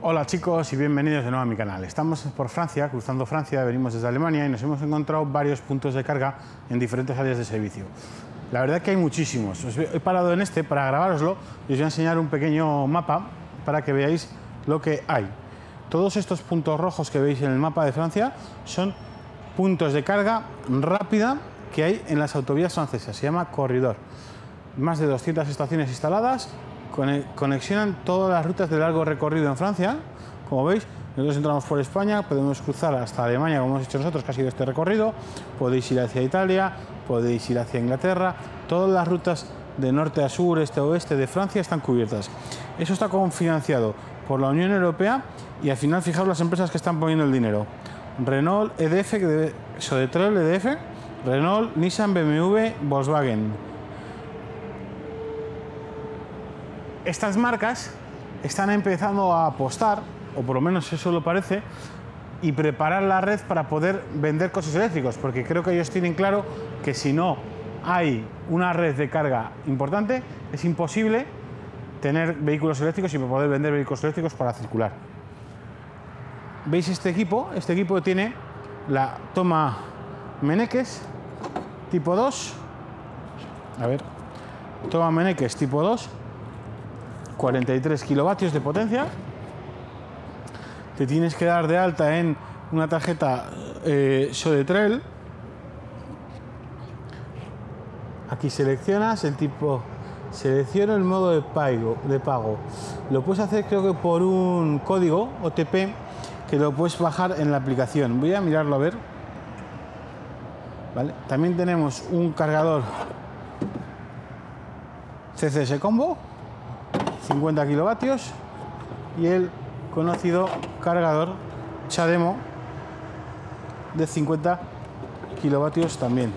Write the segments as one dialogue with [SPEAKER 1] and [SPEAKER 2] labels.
[SPEAKER 1] Hola chicos y bienvenidos de nuevo a mi canal. Estamos por Francia, cruzando Francia, venimos desde Alemania y nos hemos encontrado varios puntos de carga en diferentes áreas de servicio. La verdad que hay muchísimos. Os he parado en este para grabároslo y os voy a enseñar un pequeño mapa para que veáis lo que hay. Todos estos puntos rojos que veis en el mapa de Francia son puntos de carga rápida que hay en las autovías francesas. Se llama corredor. Más de 200 estaciones instaladas conexionan todas las rutas de largo recorrido en Francia. Como veis, nosotros entramos por España, podemos cruzar hasta Alemania, como hemos hecho nosotros, que ha sido este recorrido. Podéis ir hacia Italia, podéis ir hacia Inglaterra. Todas las rutas de norte a sur, este a oeste de Francia están cubiertas. Eso está confinanciado por la Unión Europea y al final fijaros las empresas que están poniendo el dinero. Renault, EDF, Sodetrol, EDF, Renault, Nissan, BMW, Volkswagen. Estas marcas están empezando a apostar, o por lo menos eso lo parece, y preparar la red para poder vender coches eléctricos, porque creo que ellos tienen claro que si no hay una red de carga importante, es imposible tener vehículos eléctricos y poder vender vehículos eléctricos para circular. ¿Veis este equipo? Este equipo tiene la toma Meneques tipo 2. A ver, toma Meneques tipo 2 43 kilovatios de potencia. Te tienes que dar de alta en una tarjeta eh, Sodetrel. Aquí seleccionas el tipo, selecciono el modo de pago, de pago. Lo puedes hacer creo que por un código OTP que lo puedes bajar en la aplicación. Voy a mirarlo a ver. ¿Vale? También tenemos un cargador CCS Combo 50 kilovatios y el conocido cargador Chademo de 50 kilovatios también.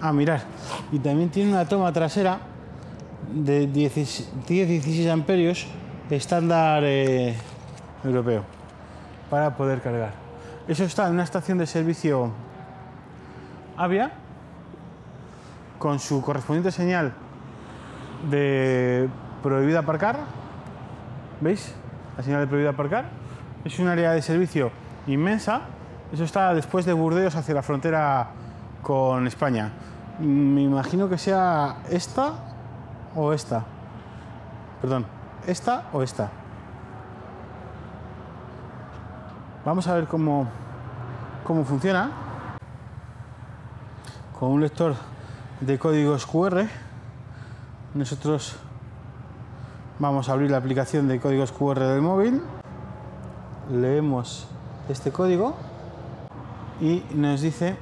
[SPEAKER 1] Ah, mirar. Y también tiene una toma trasera de 10-16 amperios estándar eh, europeo para poder cargar. Eso está en una estación de servicio Avia con su correspondiente señal de prohibida aparcar. ¿Veis? La señal de prohibida aparcar. Es un área de servicio inmensa. Eso está después de Burdeos hacia la frontera con España. Me imagino que sea esta o esta. Perdón, esta o esta. Vamos a ver cómo, cómo funciona. Con un lector de códigos QR, nosotros vamos a abrir la aplicación de códigos QR del móvil, leemos este código y nos dice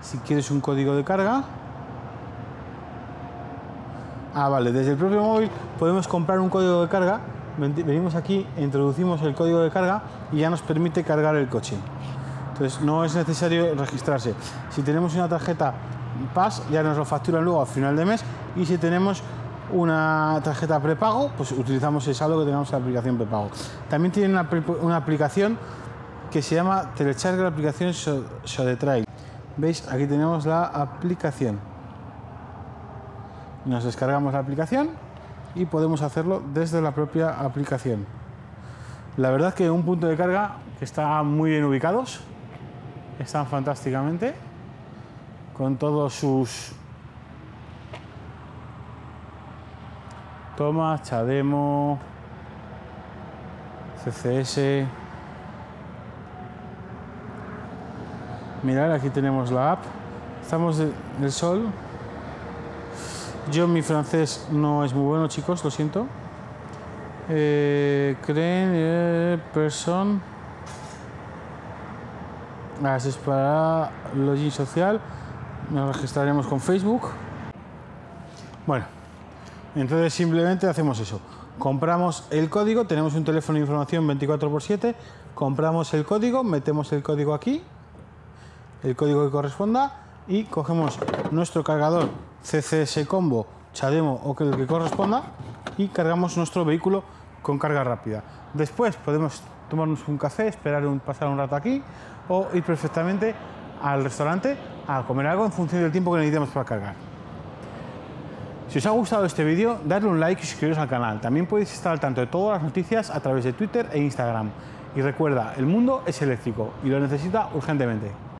[SPEAKER 1] si quieres un código de carga. Ah, vale, desde el propio móvil podemos comprar un código de carga venimos aquí, introducimos el código de carga y ya nos permite cargar el coche. Entonces no es necesario registrarse. Si tenemos una tarjeta PAS, ya nos lo facturan luego a final de mes y si tenemos una tarjeta prepago, pues utilizamos el saldo que tengamos en la aplicación prepago. También tiene una, aplicación que se llama Telecharge, la aplicación Sodetrail. ¿Veis? Aquí tenemos la aplicación. Nos descargamos la aplicación y podemos hacerlo desde la propia aplicación. La verdad que un punto de carga que está muy bien ubicados, están fantásticamente, con todos sus tomas, Chademo, CCS. Mirad, aquí tenemos la app. Estamos del sol, yo mi francés no es muy bueno, chicos, lo siento. Eh, creen eh, person. Ah, es para login social. Nos registraremos con Facebook. Bueno, entonces simplemente hacemos eso. Compramos el código, tenemos un teléfono de información 24x7, compramos el código, metemos el código aquí, el código que corresponda y cogemos nuestro cargador CCS Combo, Chademo o el que corresponda y cargamos nuestro vehículo con carga rápida. Después podemos tomarnos un café, esperar un, pasar un rato aquí o ir perfectamente al restaurante a comer algo en función del tiempo que necesitemos para cargar. Si os ha gustado este vídeo, dadle un like y suscribiros al canal. También podéis estar al tanto de todas las noticias a través de Twitter e Instagram. Y recuerda, el mundo es eléctrico y lo necesita urgentemente.